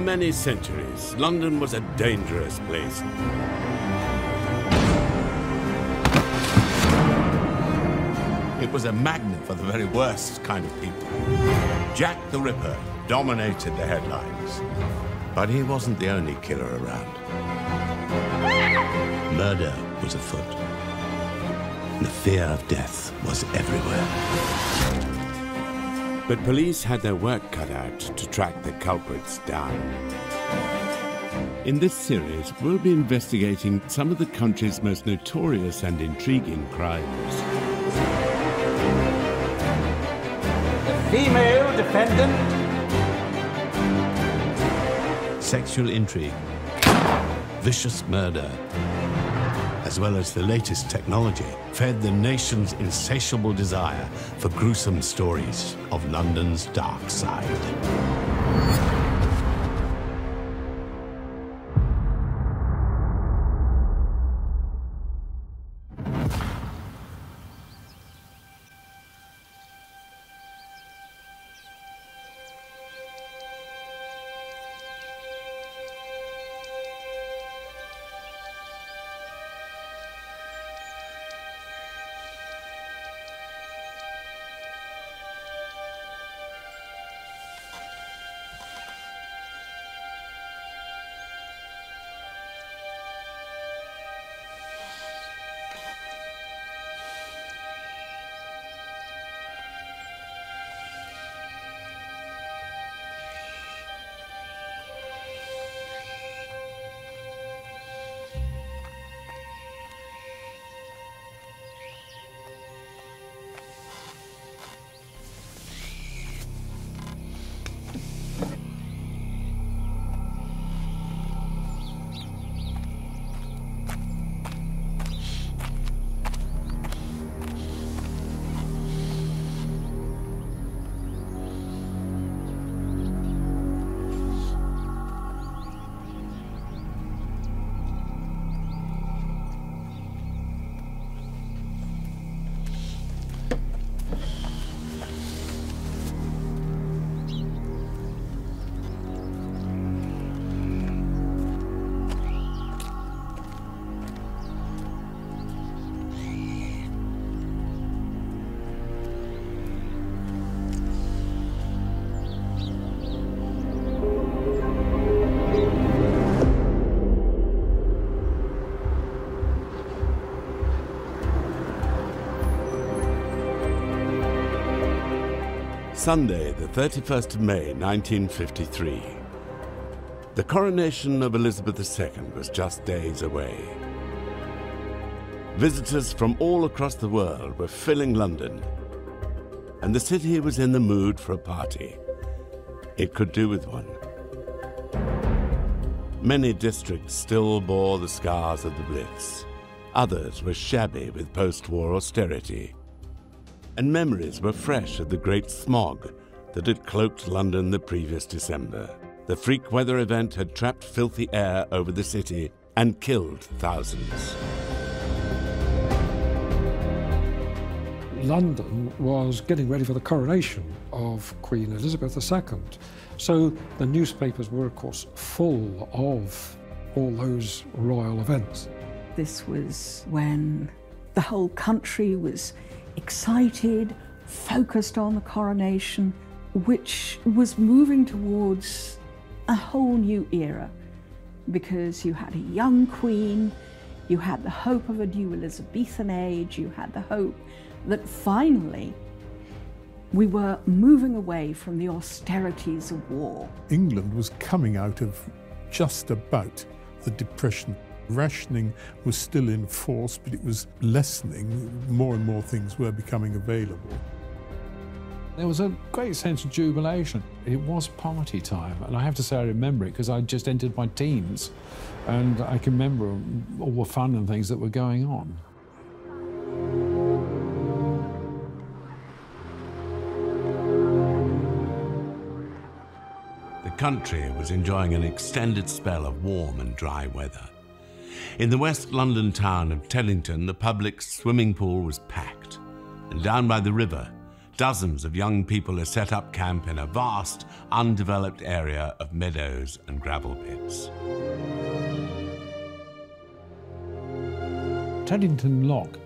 Many centuries, London was a dangerous place. It was a magnet for the very worst kind of people. Jack the Ripper dominated the headlines. But he wasn't the only killer around. Murder was afoot. The fear of death was everywhere. But police had their work cut out to track the culprits down. In this series, we'll be investigating some of the country's most notorious and intriguing crimes. The female defendant. Sexual intrigue, vicious murder, as well as the latest technology, fed the nation's insatiable desire for gruesome stories of London's dark side. Sunday, the 31st of May, 1953. The coronation of Elizabeth II was just days away. Visitors from all across the world were filling London, and the city was in the mood for a party. It could do with one. Many districts still bore the scars of the Blitz. Others were shabby with post-war austerity and memories were fresh of the great smog that had cloaked London the previous December. The freak weather event had trapped filthy air over the city and killed thousands. London was getting ready for the coronation of Queen Elizabeth II. So the newspapers were, of course, full of all those royal events. This was when the whole country was excited, focused on the coronation, which was moving towards a whole new era because you had a young queen, you had the hope of a new Elizabethan age, you had the hope that finally we were moving away from the austerities of war. England was coming out of just about the Depression Rationing was still in force, but it was lessening. More and more things were becoming available. There was a great sense of jubilation. It was party time, and I have to say I remember it because I just entered my teens, and I can remember all the fun and things that were going on. The country was enjoying an extended spell of warm and dry weather. In the West London town of Teddington, the public swimming pool was packed. And down by the river, dozens of young people have set up camp in a vast, undeveloped area of meadows and gravel pits. Teddington Lock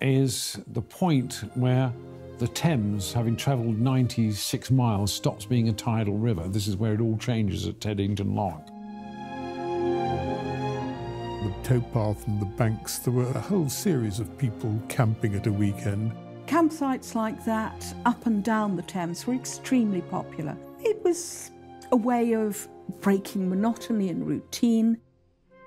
is the point where the Thames, having travelled 96 miles, stops being a tidal river. This is where it all changes at Teddington Lock. The towpath and the banks, there were a whole series of people camping at a weekend. Campsites like that up and down the Thames were extremely popular. It was a way of breaking monotony and routine.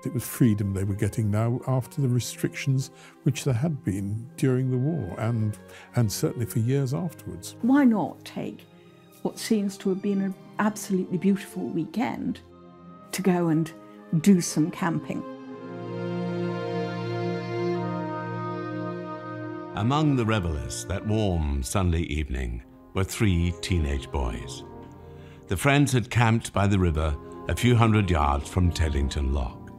It was freedom they were getting now after the restrictions which there had been during the war and, and certainly for years afterwards. Why not take what seems to have been an absolutely beautiful weekend to go and do some camping? Among the revelers that warm Sunday evening were three teenage boys. The friends had camped by the river a few hundred yards from Teddington Lock.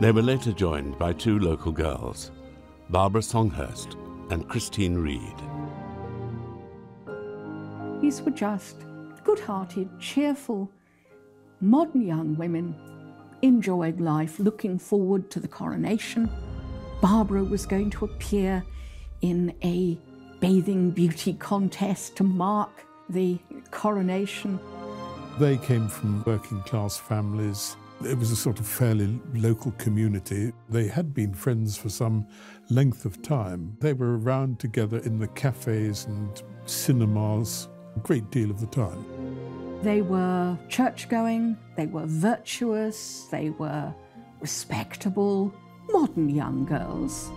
They were later joined by two local girls, Barbara Songhurst and Christine Reed. These were just good hearted, cheerful, modern young women enjoying life, looking forward to the coronation. Barbara was going to appear in a bathing beauty contest to mark the coronation. They came from working class families. It was a sort of fairly local community. They had been friends for some length of time. They were around together in the cafes and cinemas a great deal of the time. They were church going, they were virtuous, they were respectable, modern young girls.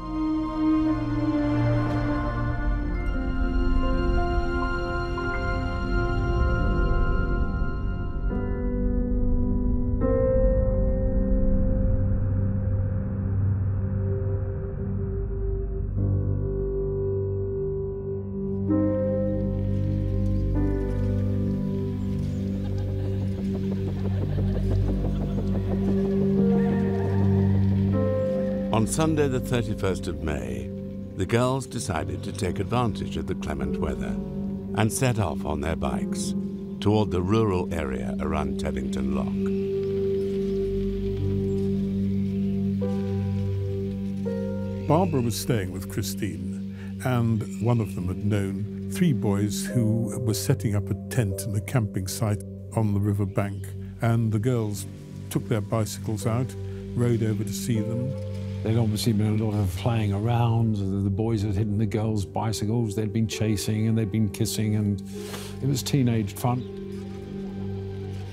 Sunday, the 31st of May, the girls decided to take advantage of the clement weather and set off on their bikes toward the rural area around Teddington Lock. Barbara was staying with Christine, and one of them had known three boys who were setting up a tent in a camping site on the river bank. And the girls took their bicycles out, rode over to see them, There'd obviously been a lot of playing around. The boys had hidden the girls' bicycles. They'd been chasing and they'd been kissing, and it was teenage fun.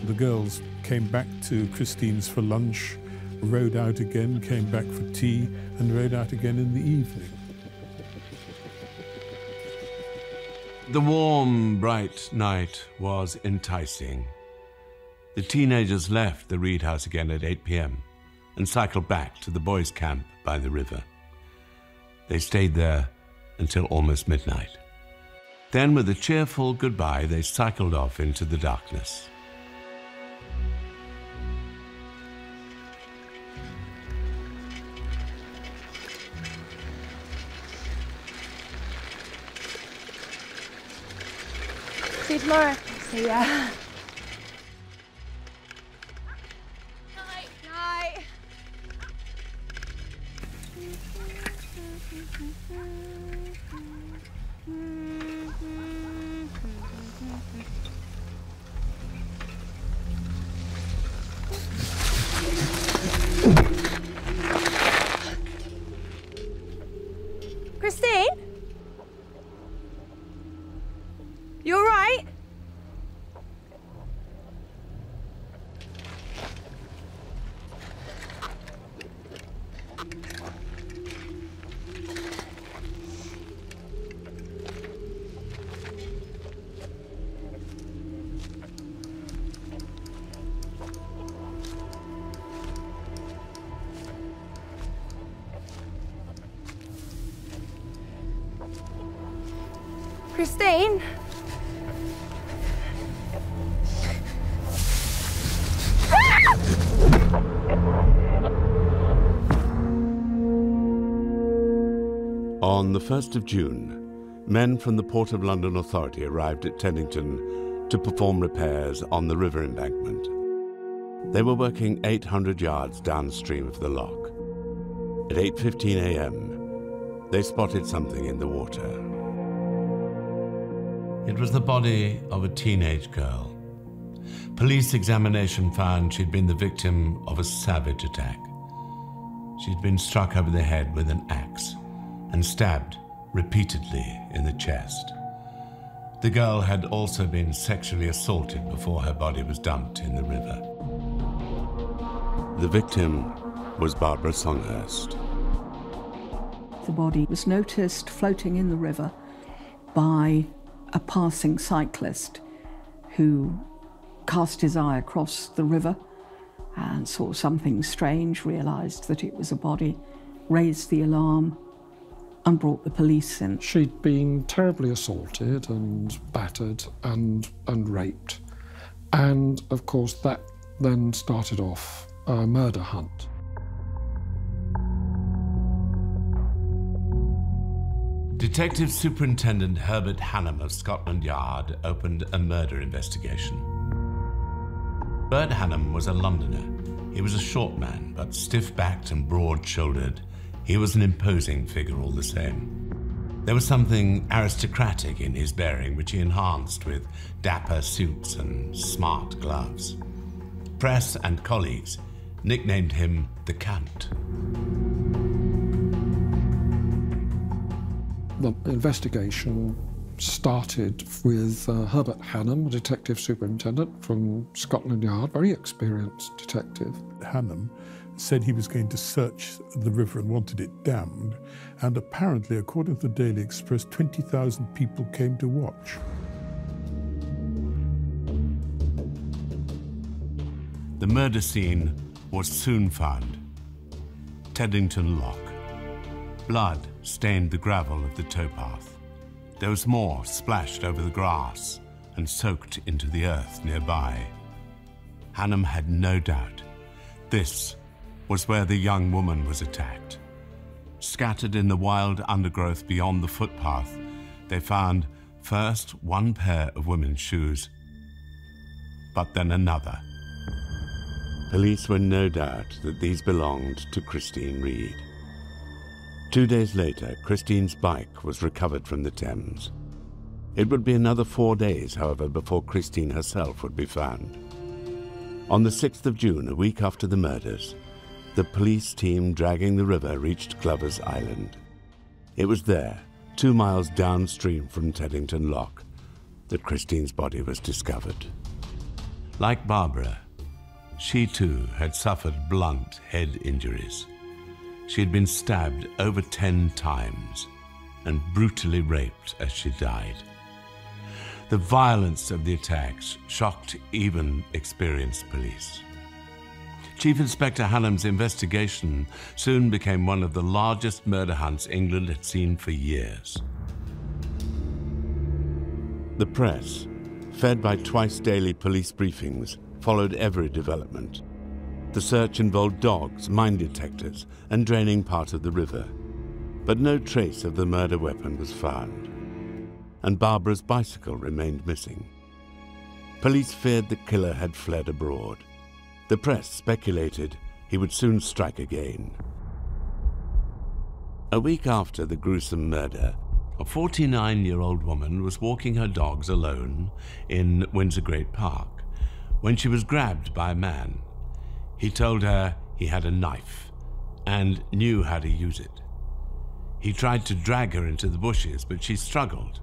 The girls came back to Christine's for lunch, rode out again, came back for tea, and rode out again in the evening. The warm, bright night was enticing. The teenagers left the Reed house again at 8 p.m. and cycled back to the boys' camp by the river. They stayed there until almost midnight. Then, with a cheerful goodbye, they cycled off into the darkness. See you tomorrow. See ya. On the 1st of June, men from the Port of London Authority arrived at Teddington to perform repairs on the river embankment. They were working 800 yards downstream of the lock. At 8:15 a.m., they spotted something in the water. It was the body of a teenage girl. Police examination found she'd been the victim of a savage attack. She'd been struck over the head with an axe and stabbed repeatedly in the chest. The girl had also been sexually assaulted before her body was dumped in the river. The victim was Barbara Songhurst. The body was noticed floating in the river by a passing cyclist who cast his eye across the river and saw something strange, realised that it was a body, raised the alarm, and brought the police in. She'd been terribly assaulted and battered and, and raped. And of course, that then started off a murder hunt. Detective Superintendent Herbert Hannam of Scotland Yard opened a murder investigation. Bert Hannam was a Londoner. He was a short man, but stiff backed and broad shouldered. He was an imposing figure all the same. There was something aristocratic in his bearing, which he enhanced with dapper suits and smart gloves. Press and colleagues nicknamed him the Count. The investigation started with uh, Herbert Hannam, a detective superintendent from Scotland Yard, very experienced detective. Hannam said he was going to search the river and wanted it dammed. And apparently, according to the Daily Express, 20,000 people came to watch. The murder scene was soon found. Teddington Lock. Blood stained the gravel of the towpath. There was more splashed over the grass and soaked into the earth nearby. Hannam had no doubt. This was where the young woman was attacked. Scattered in the wild undergrowth beyond the footpath, they found first one pair of women's shoes, but then another. Police were no doubt that these belonged to Christine Reed. Two days later, Christine's bike was recovered from the Thames. It would be another four days, however, before Christine herself would be found. On the 6th of June, a week after the murders, the police team dragging the river reached Glover's Island. It was there, two miles downstream from Teddington Lock, that Christine's body was discovered. Like Barbara, she too had suffered blunt head injuries. She had been stabbed over ten times and brutally raped as she died. The violence of the attacks shocked even experienced police. Chief Inspector Hannam's investigation soon became one of the largest murder hunts England had seen for years. The press, fed by twice daily police briefings, followed every development. The search involved dogs, mine detectors, and draining part of the river. But no trace of the murder weapon was found. And Barbara's bicycle remained missing. Police feared the killer had fled abroad. The press speculated he would soon strike again. A week after the gruesome murder, a 49 year old woman was walking her dogs alone in Windsor Great Park when she was grabbed by a man. He told her he had a knife and knew how to use it. He tried to drag her into the bushes, but she struggled.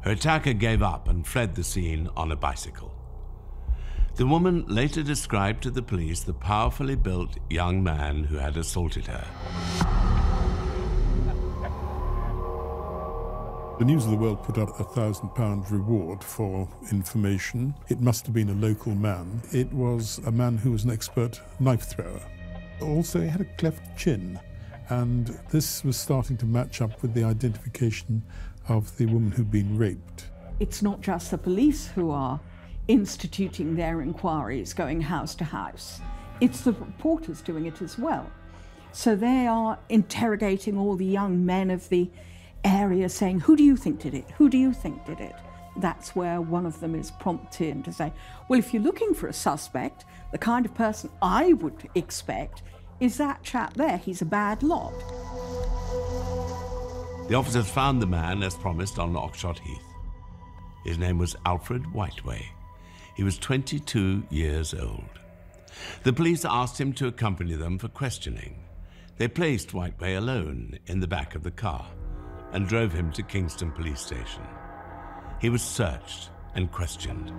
Her attacker gave up and fled the scene on a bicycle. The woman later described to the police the powerfully built young man who had assaulted her. The News of the World put up a thousand pound reward for information. It must have been a local man. It was a man who was an expert knife thrower. Also, he had a cleft chin, and this was starting to match up with the identification of the woman who'd been raped. It's not just the police who are instituting their inquiries, going house to house. It's the reporters doing it as well. So they are interrogating all the young men of the area saying, Who do you think did it? Who do you think did it? That's where one of them is prompted to say, Well, if you're looking for a suspect, the kind of person I would expect is that chap there. He's a bad lot. The officers found the man as promised on Oxshott Heath. His name was Alfred Whiteway. He was 22 years old. The police asked him to accompany them for questioning. They placed Whiteway alone in the back of the car and drove him to Kingston Police Station. He was searched and questioned.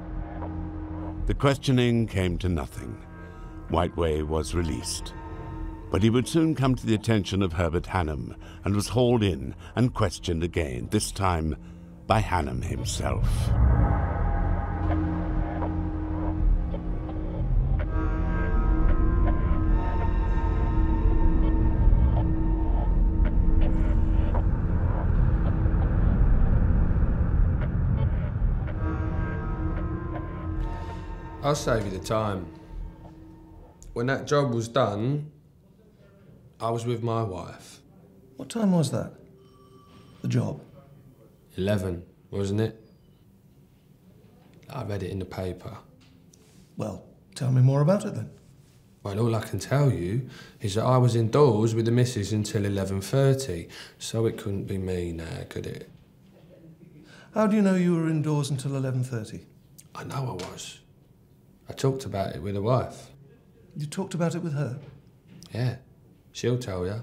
The questioning came to nothing. Whiteway was released. But he would soon come to the attention of Herbert Hannam and was hauled in and questioned again, this time by Hannam himself. I'll save you the time. When that job was done, I was with my wife. What time was that? The job? 11, wasn't it? I read it in the paper. Well, tell me more about it then. Well, all I can tell you is that I was indoors with the missus until 11.30, so it couldn't be me now, could it? How do you know you were indoors until 11.30? I know I was. I talked about it with the wife. You talked about it with her? Yeah, she'll tell you.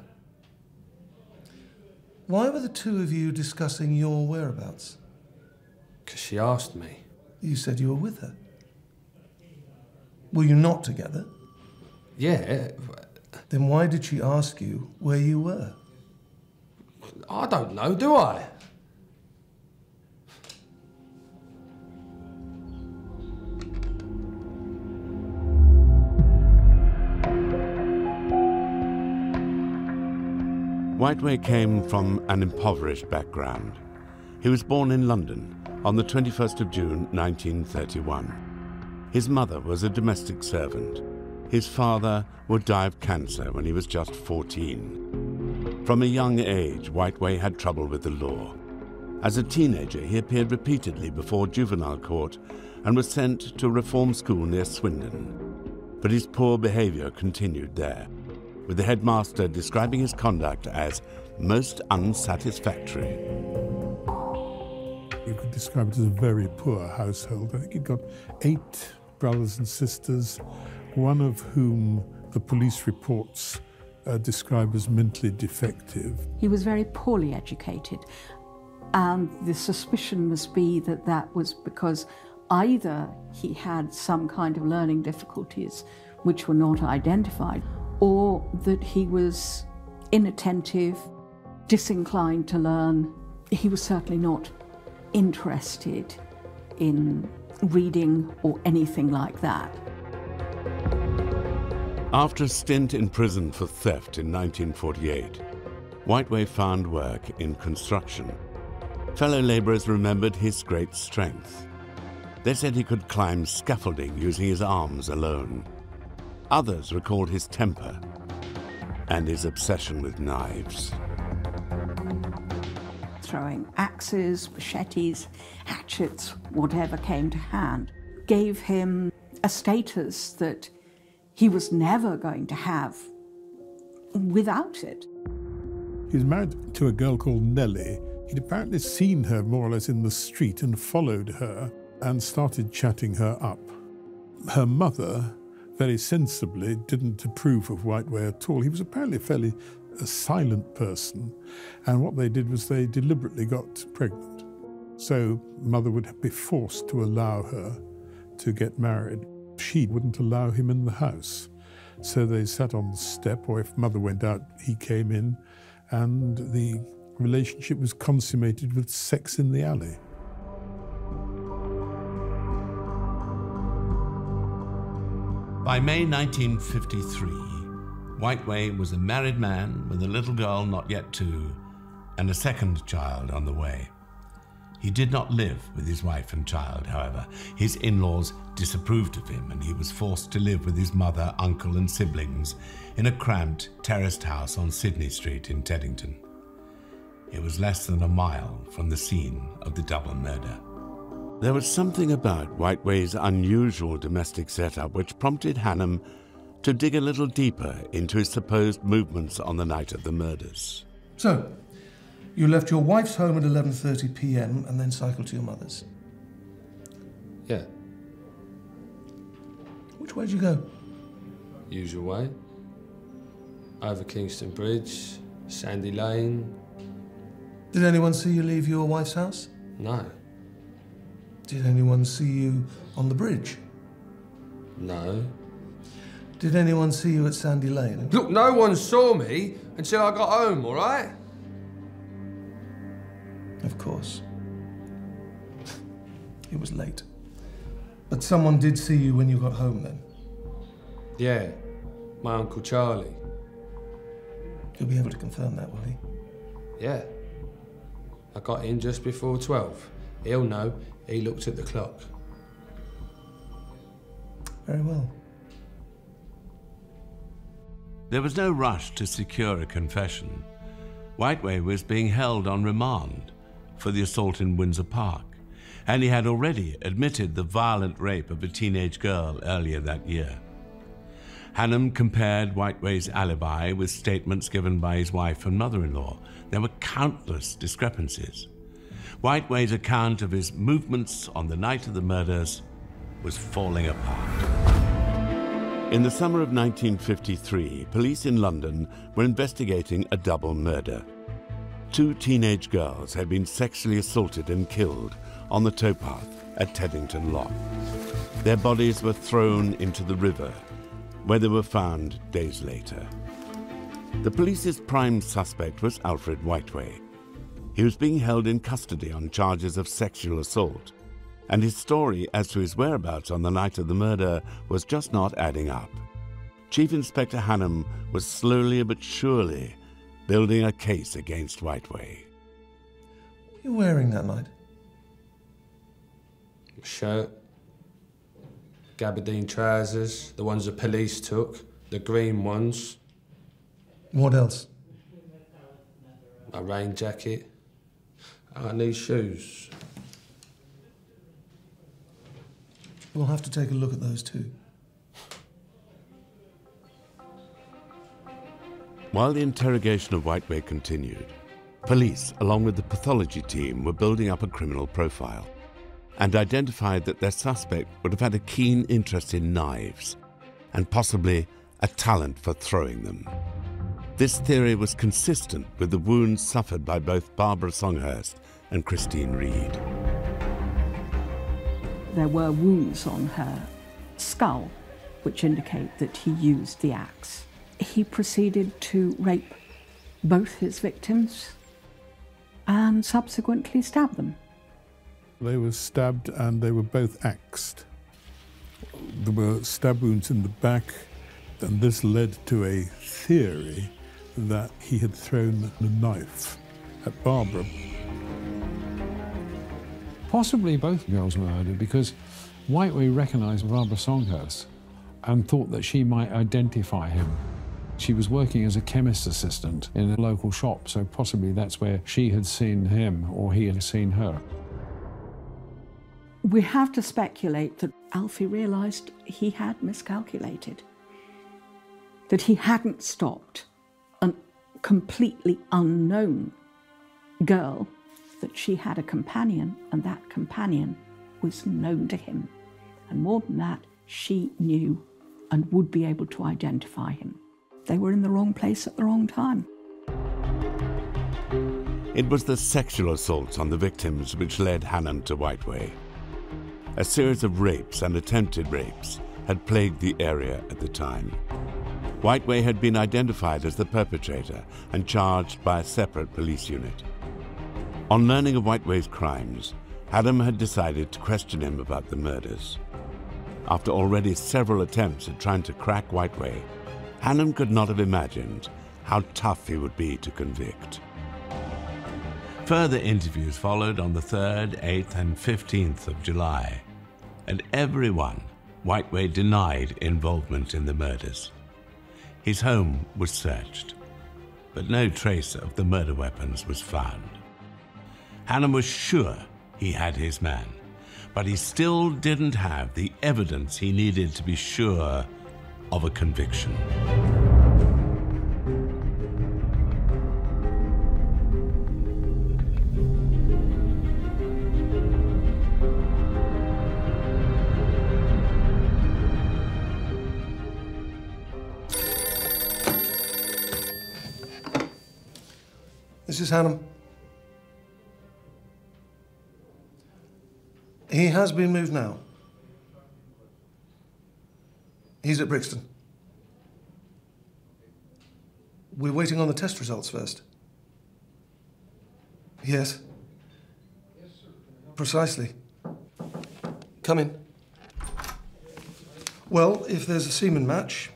Why were the two of you discussing your whereabouts? Because she asked me. You said you were with her. Were you not together? Yeah, Then why did she ask you where you were? I don't know, do I? Whiteway came from an impoverished background. He was born in London on the 21st of June 1931. His mother was a domestic servant. His father would die of cancer when he was just 14. From a young age, Whiteway had trouble with the law. As a teenager, he appeared repeatedly before juvenile court and was sent to a reform school near Swindon. But his poor behavior continued there with the headmaster describing his conduct as most unsatisfactory. You could describe it as a very poor household. I think he'd got eight brothers and sisters, one of whom the police reports uh, describe as mentally defective. He was very poorly educated, and the suspicion must be that that was because either he had some kind of learning difficulties which were not identified, or that he was inattentive, disinclined to learn. He was certainly not interested in reading or anything like that. After a stint in prison for theft in 1948, Whiteway found work in construction. Fellow labourers remembered his great strength. They said he could climb scaffolding using his arms alone. Others recalled his temper and his obsession with knives. Throwing axes, machetes, hatchets, whatever came to hand, gave him a status that he was never going to have without it. He was married to a girl called Nellie. He'd apparently seen her more or less in the street and followed her and started chatting her up. Her mother, very sensibly, didn't approve of Whiteway at all. He was apparently a fairly a silent person, and what they did was they deliberately got pregnant. So mother would be forced to allow her to get married. She wouldn't allow him in the house. So they sat on the step, or if mother went out, he came in, and the relationship was consummated with sex in the alley. By May 1953, Whiteway was a married man with a little girl not yet two and a second child on the way. He did not live with his wife and child, however. His in laws disapproved of him, and he was forced to live with his mother, uncle, and siblings in a cramped, terraced house on Sydney Street in Teddington. It was less than a mile from the scene of the double murder. There was something about Whiteway's unusual domestic setup which prompted Hannam to dig a little deeper into his supposed movements on the night of the murders. So, you left your wife's home at 11:30 p.m. and then cycled to your mother's. Yeah, Which way did you go? usual way. Over Kingston Bridge, Sandy Lane. Did anyone see you leave your wife's house? No, Did anyone see you on the bridge? no. Did anyone see you at Sandy Lane? Look, no one saw me until I got home, all right? Of course. It was late. But someone did see you when you got home then. Yeah, my Uncle Charlie. He'll be able to confirm that, will he? Yeah. I got in just before 12. He'll know. He looked at the clock. Very well. There was no rush to secure a confession. Whiteway was being held on remand for the assault in Windsor Park, and he had already admitted the violent rape of a teenage girl earlier that year. Hannam compared Whiteway's alibi with statements given by his wife and mother in law. There were countless discrepancies. Whiteway's account of his movements on the night of the murders was falling apart. In the summer of 1953, police in London were investigating a double murder. Two teenage girls had been sexually assaulted and killed on the towpath at Teddington Lock. Their bodies were thrown into the river, where they were found days later. The police's prime suspect was Alfred Whiteway. He was being held in custody on charges of sexual assault, and his story as to his whereabouts on the night of the murder was just not adding up. Chief Inspector Hannam was slowly but surely building a case against Whiteway. What were you wearing that night? Shirt, gabardine trousers, the ones the police took, the green ones, What else? a rain jacket, and these shoes. We'll have to take a look at those too. While the interrogation of Whiteway continued, police, along with the pathology team, were building up a criminal profile and identified that their suspect would have had a keen interest in knives and possibly a talent for throwing them. This theory was consistent with the wounds suffered by both Barbara Songhurst and Christine Reed. There were wounds on her skull, which indicate that he used the axe. He proceeded to rape both his victims and subsequently stab them. They were stabbed and they were both axed. There were stab wounds in the back, and this led to a theory that he had thrown the knife at Barbara. Possibly both girls were murdered because Whiteway recognised Barbara Songhurst and thought that she might identify him. She was working as a chemist assistant in a local shop, so possibly that's where she had seen him or he had seen her. We have to speculate that Alfie realised he had miscalculated, that he hadn't stopped a completely unknown girl, that she had a companion, and that companion was known to him. And more than that, she knew and would be able to identify him. They were in the wrong place at the wrong time. It was the sexual assaults on the victims which led Hannam to Whiteway. A series of rapes and attempted rapes had plagued the area at the time. Whiteway had been identified as the perpetrator and charged by a separate police unit. On learning of Whiteway's crimes, Hannam had decided to question him about the murders. After already several attempts at trying to crack Whiteway, Hannam could not have imagined how tough he would be to convict. Further interviews followed on the 3rd, 8th, and 15th of July, and everyone Whiteway denied involvement in the murders. His home was searched. but no trace of the murder weapons was found. Hannam was sure he had his man, but he still didn't have the evidence he needed to be sure of a conviction. This is Hannam. He has been moved now. He's at Brixton. We're waiting on the test results first. Yes. Precisely. Come in. Well, if there's a semen match,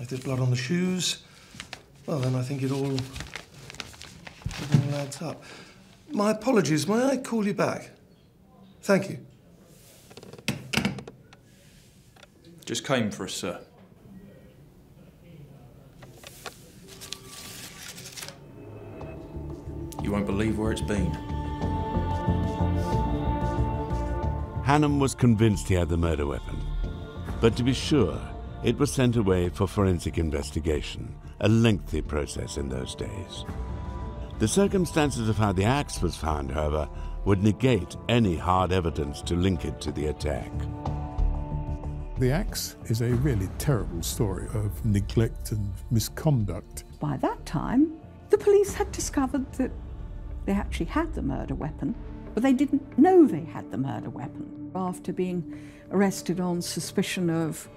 if there's blood on the shoes, well, then I think it all, it all adds up. My apologies. May I call you back? Thank you. Just came for us, sir. You won't believe where it's been. Hannam was convinced he had the murder weapon. But to be sure, it was sent away for forensic investigation, a lengthy process in those days. The circumstances of how the axe was found, however, would negate any hard evidence to link it to the attack. The axe is a really terrible story of neglect and misconduct. By that time, the police had discovered that they actually had the murder weapon, but they didn't know they had the murder weapon. After being arrested on suspicion of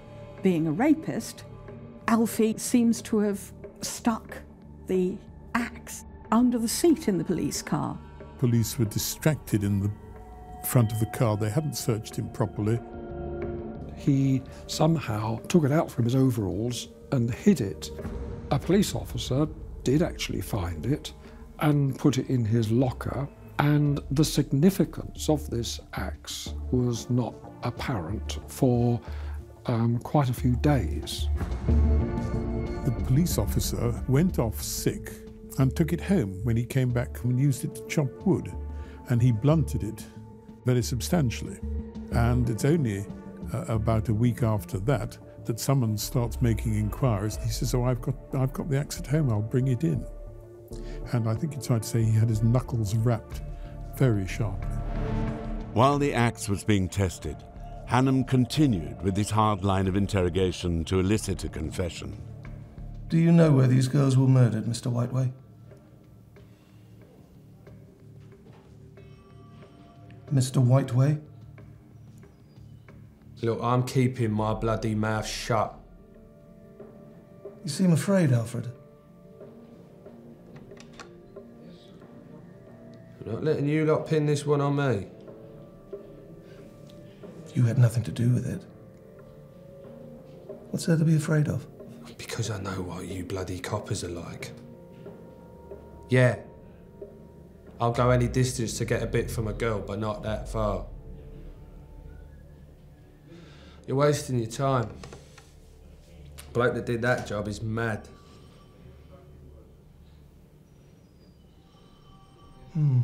being a rapist, Alfie seems to have stuck the axe under the seat in the police car. Police were distracted in the front of the car. They hadn't searched him properly. He somehow took it out from his overalls and hid it. A police officer did actually find it and put it in his locker, and the significance of this axe was not apparent for um, quite a few days. The police officer went off sick and took it home when he came back and used it to chop wood. And he blunted it very substantially. And it's only uh, about a week after that that someone starts making inquiries. And he says, Oh, I've got, I've got the axe at home, I'll bring it in. And I think it's right to say he had his knuckles rapped very sharply. While the axe was being tested, Hannam continued with his hard line of interrogation to elicit a confession. Do you know where these girls were murdered, Mr. Whiteway? Mr. Whiteway? Look, I'm keeping my bloody mouth shut. You seem afraid, Alfred. I'm not letting you lot pin this one on me. You had nothing to do with it. What's there to be afraid of? Because I know what you bloody coppers are like. Yeah. I'll go any distance to get a bit from a girl, but not that far. You're wasting your time. Bloke that did that job is mad. Hmm.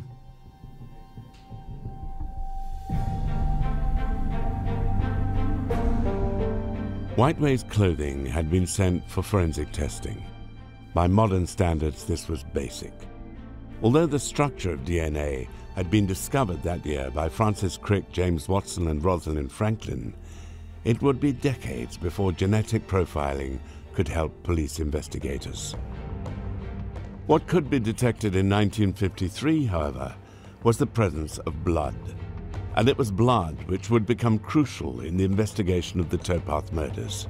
Whiteway's clothing had been sent for forensic testing. By modern standards, this was basic. Although the structure of DNA had been discovered that year by Francis Crick, James Watson, and Rosalind Franklin, it would be decades before genetic profiling could help police investigators. What could be detected in 1953, however, was the presence of blood. And it was blood which would become crucial in the investigation of the Towpath murders.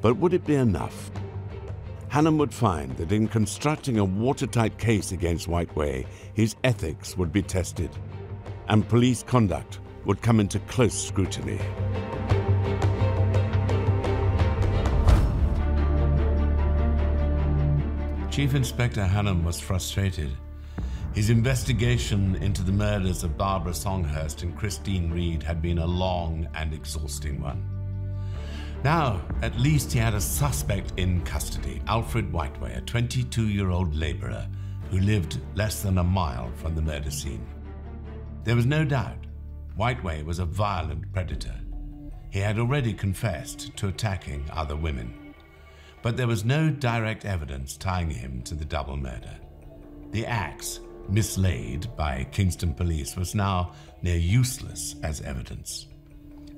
But would it be enough? Hannam would find that in constructing a watertight case against Whiteway, his ethics would be tested, and police conduct would come into close scrutiny. Chief Inspector Hannam was frustrated. His investigation into the murders of Barbara Songhurst and Christine Reed had been a long and exhausting one. Now, at least he had a suspect in custody Alfred Whiteway, a 22 year old labourer who lived less than a mile from the murder scene. There was no doubt Whiteway was a violent predator. He had already confessed to attacking other women. But there was no direct evidence tying him to the double murder. The axe, mislaid by Kingston police, was now near useless as evidence.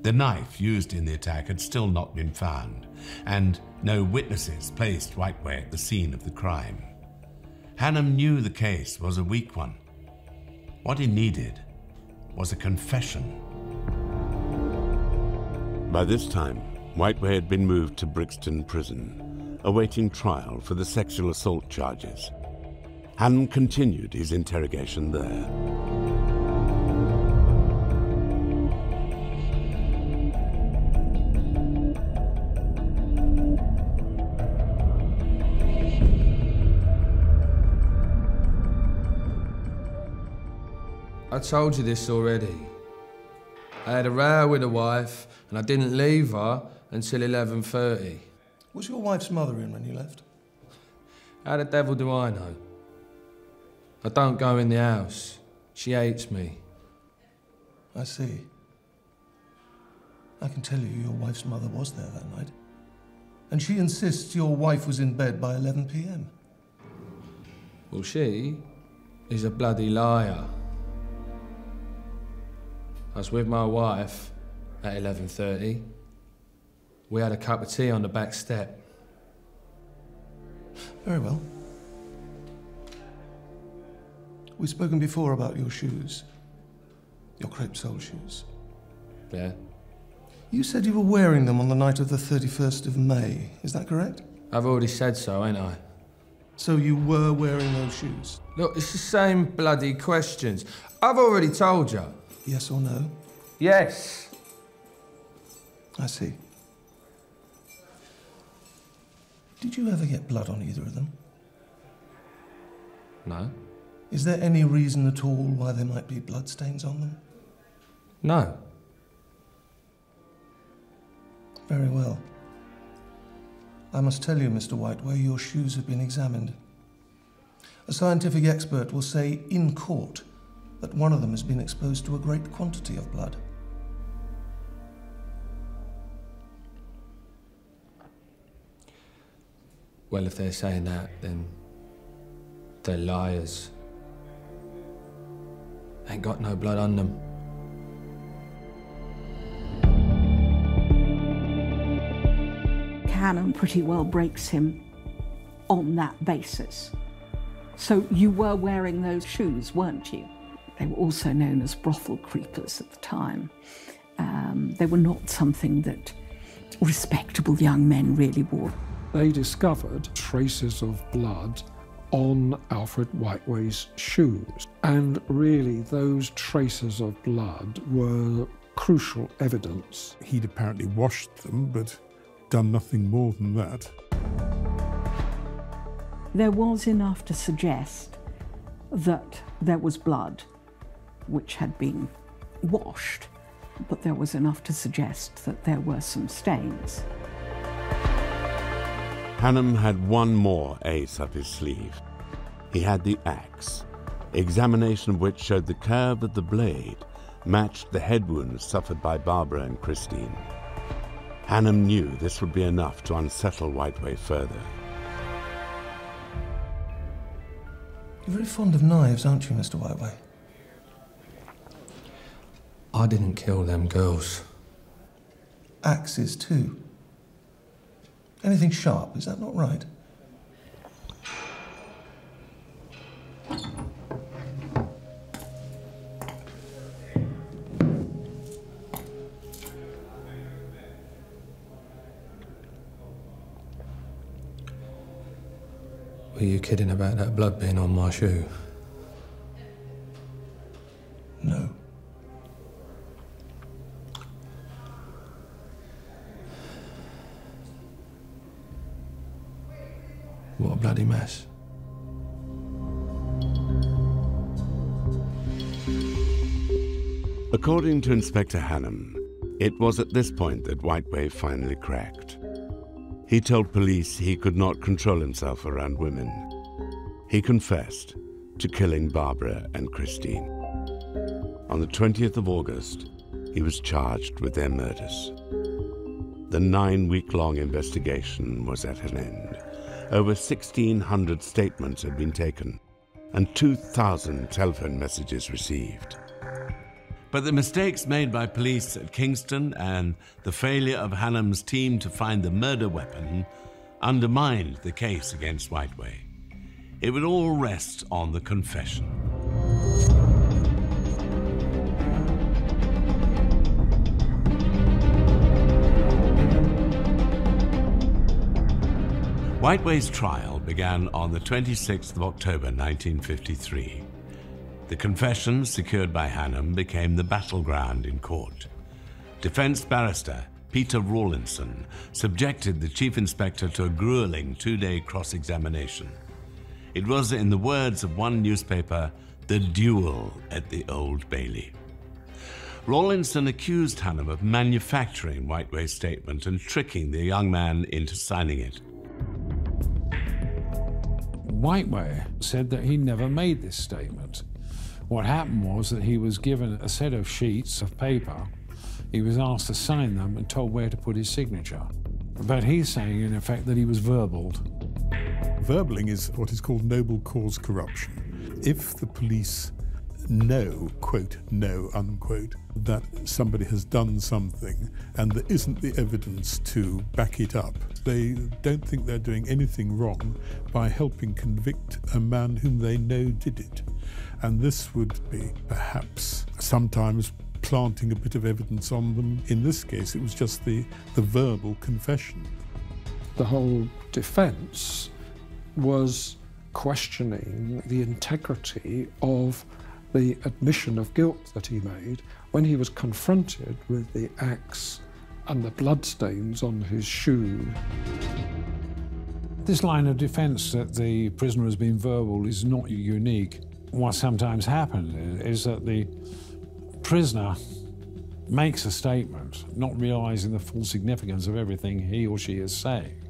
The knife used in the attack had still not been found, and no witnesses placed Whiteway at the scene of the crime. Hannam knew the case was a weak one. What he needed was a confession. By this time, Whiteway had been moved to Brixton Prison, awaiting trial for the sexual assault charges. Hannam continued his interrogation there. I told you this already. I had a row with a wife, and I didn't leave her until 11.30. Was your wife's mother in when you left? How the devil do I know? I don't go in the house. She hates me. I see. I can tell you your wife's mother was there that night. And she insists your wife was in bed by 11 p.m. Well, she is a bloody liar. I was with my wife at 11.30. We had a cup of tea on the back step. Very well. We've spoken before about your shoes. Your crepe sole shoes. Yeah? You said you were wearing them on the night of the 31st of May. Is that correct? I've already said so, ain't I? So you were wearing those shoes? Look, it's the same bloody questions. I've already told you. Yes or no? Yes. I see. Did you ever get blood on either of them? No. Is there any reason at all why there might be bloodstains on them? No. Very well. I must tell you, Mr. Whiteway, your shoes have been examined. A scientific expert will say in court that one of them has been exposed to a great quantity of blood. Well, if they're saying that, then they're liars. Ain't got no blood on them. Hannam pretty well breaks him on that basis. So you were wearing those shoes, weren't you? They were also known as brothel creepers at the time. Um, they were not something that respectable young men really wore. They discovered traces of blood on Alfred Whiteway's shoes. And really, those traces of blood were crucial evidence. He'd apparently washed them, but done nothing more than that. There was enough to suggest that there was blood which had been washed, but there was enough to suggest that there were some stains. Hannam had one more ace up his sleeve. He had the axe, examination of which showed the curve of the blade matched the head wounds suffered by Barbara and Christine. Hannam knew this would be enough to unsettle Whiteway further. You're very fond of knives, aren't you, Mr. Whiteway? I didn't kill them girls. Axes, too. Anything sharp, is that not right? About that blood being on my shoe? No. What a bloody mess. According to Inspector Hannam, It was at this point that Whiteway finally cracked. He told police he could not control himself around women. He confessed to killing Barbara and Christine. On the 20th of August, he was charged with their murders. The nine week long investigation was at an end. Over 1,600 statements had been taken and 2,000 telephone messages received. But the mistakes made by police at Kingston and the failure of Hannam's team to find the murder weapon undermined the case against Whiteway. It would all rest on the confession. Whiteway's trial began on the 26th of October 1953. The confession secured by Hannam became the battleground in court. Defense barrister Peter Rawlinson subjected the chief inspector to a grueling two day cross examination. It was, in the words of one newspaper, the duel at the Old Bailey. Rawlinson accused Hannam of manufacturing Whiteway's statement and tricking the young man into signing it. Whiteway said that he never made this statement. What happened was that he was given a set of sheets of paper. He was asked to sign them and told where to put his signature. But he's saying, in effect, that he was verbaled. Verbaling is what is called noble cause corruption. If the police know, quote, know, unquote, that somebody has done something and there isn't the evidence to back it up, they don't think they're doing anything wrong by helping convict a man whom they know did it. And this would be perhaps sometimes planting a bit of evidence on them. In this case, it was just the, the verbal confession. The whole defence was questioning the integrity of the admission of guilt that he made when he was confronted with the axe and the bloodstains on his shoe. This line of defence that the prisoner has been verbal is not unique. What sometimes happens is that the prisoner makes a statement, not realising the full significance of everything he or she is saying.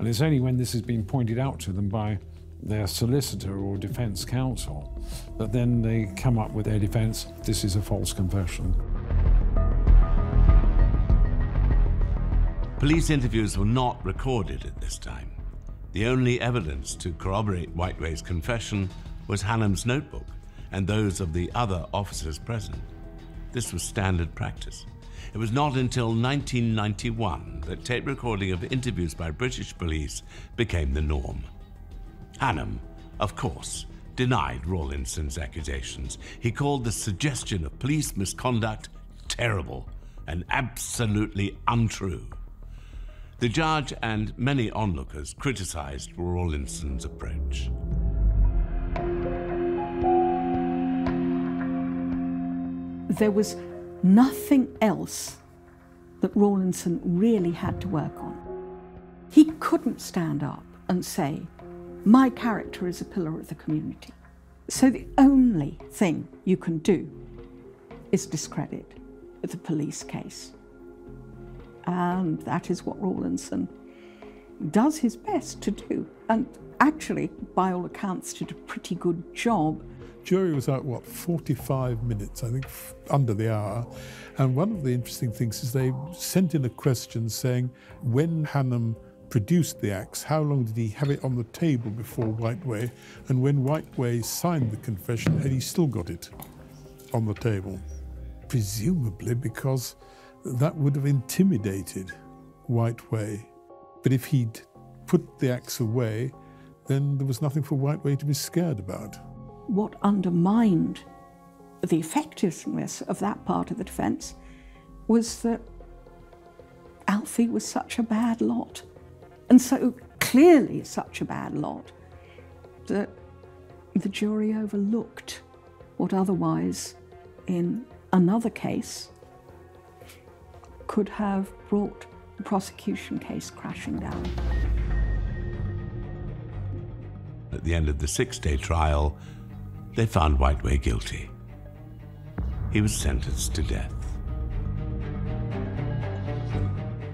And it's only when this has been pointed out to them by their solicitor or defence counsel that then they come up with their defence this is a false confession. Police interviews were not recorded at this time. The only evidence to corroborate Whiteway's confession was Hannam's notebook and those of the other officers present. This was standard practice. It was not until 1991 that tape recording of interviews by British police became the norm. Hannam, of course, denied Rawlinson's accusations. He called the suggestion of police misconduct terrible and absolutely untrue. The judge and many onlookers criticized Rawlinson's approach. There was nothing else that Rawlinson really had to work on. He couldn't stand up and say, My character is a pillar of the community. So the only thing you can do is discredit the police case. And that is what Rawlinson does his best to do. And actually, by all accounts, did a pretty good job. Jury was out, what, 45 minutes, I think, under the hour. And one of the interesting things is they sent in a question saying, when Hannam produced the axe, how long did he have it on the table before Whiteway? And when Whiteway signed the confession, had he still got it on the table? Presumably because that would have intimidated Whiteway. But if he'd put the axe away, then there was nothing for Whiteway to be scared about. What undermined the effectiveness of that part of the defence was that Alfie was such a bad lot, and so clearly such a bad lot, that the jury overlooked what otherwise, in another case, could have brought the prosecution case crashing down. At the end of the six day trial, they found Whiteway guilty. He was sentenced to death.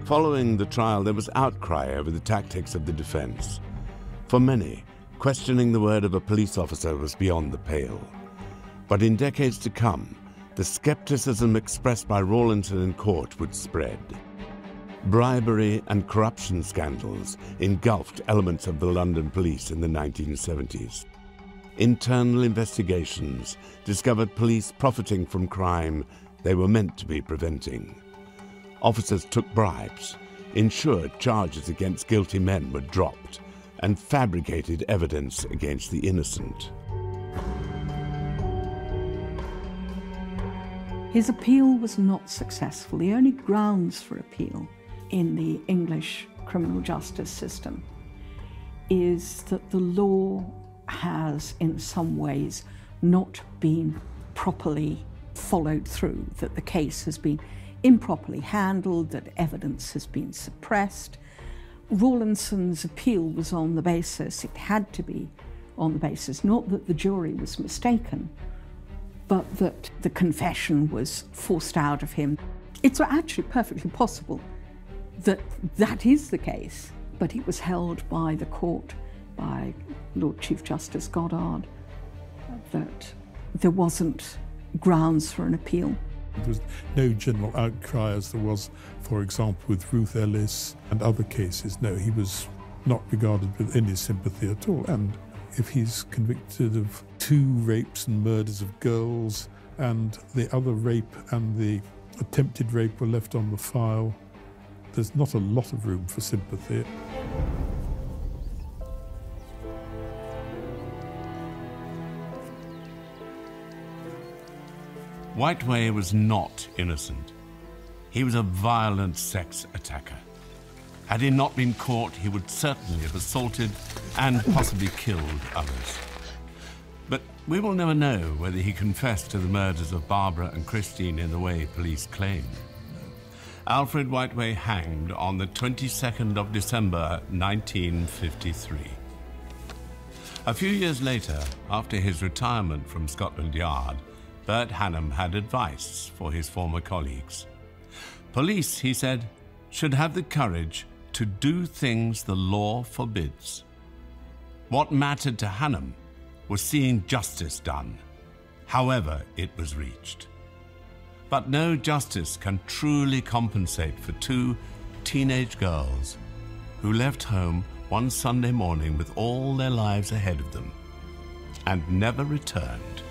Following the trial, there was outcry over the tactics of the defense. For many, questioning the word of a police officer was beyond the pale. But in decades to come, the skepticism expressed by Rawlinson in court would spread. Bribery and corruption scandals engulfed elements of the London police in the 1970s. Internal investigations discovered police profiting from crime they were meant to be preventing. Officers took bribes, ensured charges against guilty men were dropped, and fabricated evidence against the innocent. His appeal was not successful. The only grounds for appeal in the English criminal justice system is that the law has, in some ways, not been properly followed through, that the case has been improperly handled, that evidence has been suppressed. Rawlinson's appeal was on the basis, it had to be on the basis, not that the jury was mistaken, but that the confession was forced out of him. It's actually perfectly possible that that is the case, but it was held by the court, by Lord Chief Justice Goddard, that there wasn't grounds for an appeal. There was no general outcry as there was, for example, with Ruth Ellis and other cases. No, he was not regarded with any sympathy at all. And if he's convicted of two rapes and murders of girls, and the other rape and the attempted rape were left on the file, there's not a lot of room for sympathy. Whiteway was not innocent. He was a violent sex attacker. Had he not been caught, he would certainly have assaulted and possibly killed others. But we will never know whether he confessed to the murders of Barbara and Christine in the way police claim. Alfred Whiteway hanged on the 22nd of December 1953. A few years later, after his retirement from Scotland Yard, Bert Hannam had advice for his former colleagues. Police, he said, should have the courage to do things the law forbids. What mattered to Hannam was seeing justice done, however it was reached. But no justice can truly compensate for two teenage girls who left home one Sunday morning with all their lives ahead of them and never returned